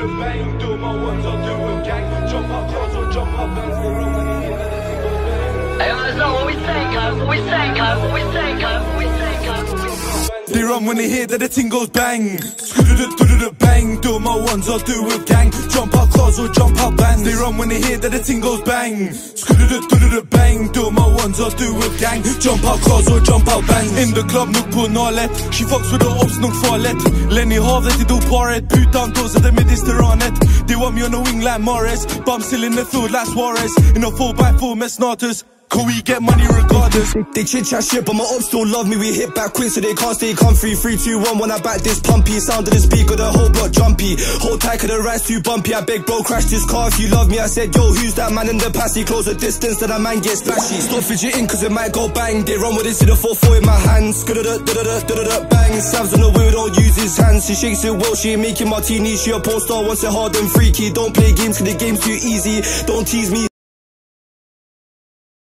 the bang. Do my ones, I'll do a gang. Jump up cars or jump up bands. They run when they hear that the tingles bang. Hey, that's not what we say, cuz. We say, cuz. We say, cuz. We say, cuz. They run when they hear that the ting goes bang. Skudududududud bang. Do my ones, I'll do with gang. Jump out cars or jump out bands. They run when they hear that the ting goes bang. Skudududududud bang. Do my ones, I'll do with gang. Jump out cars or jump out bands. In the club, nog på nalet. She fucks with the ops, nog farligt. Lenny havet i doparet. Putan dåser det mediterranet. They want me on the wing like Morris. But I'm still in the field like Suarez. In a 4x4 med Snatus. Can we get money regardless? They chit chat shit, but my ops still love me. We hit back quick, so they can't stay comfy. Three, two, one, when I back this pumpy. Sound of the speaker, the whole block jumpy. Hold tight, cause the ride's too bumpy. I beg, bro, crash this car if you love me. I said, yo, who's that man in the past? He close the distance, that man gets splashy. Stop fidgeting, cause it might go bang. They run with it, see the 4-4 in my hands. Skudda-da-da-da-da-da, bang. Savs on the wheel, don't use his hands. She shakes it well, she ain't making martini. She a post star, wants it hard and freaky. Don't play games, cause the game's too easy. Don't tease me.